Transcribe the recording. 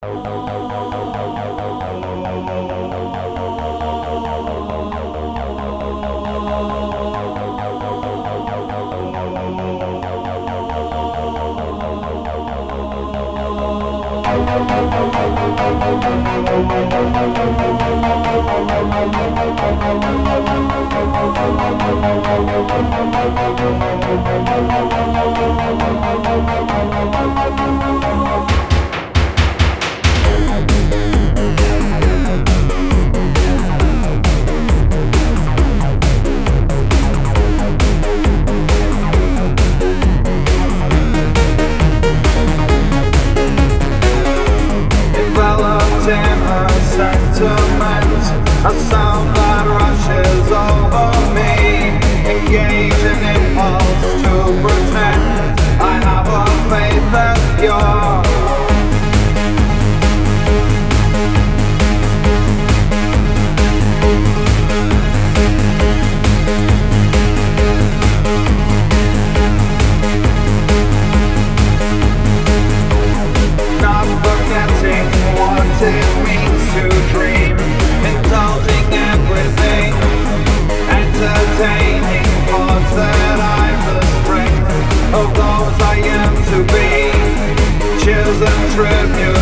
Enveloped A sound Cheers and